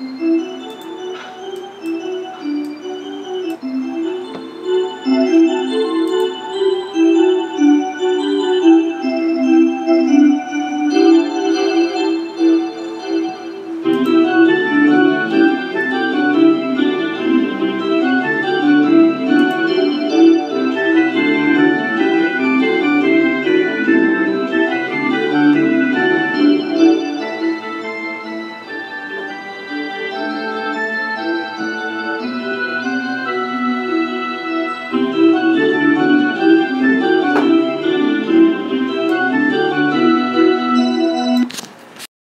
Mm-hmm.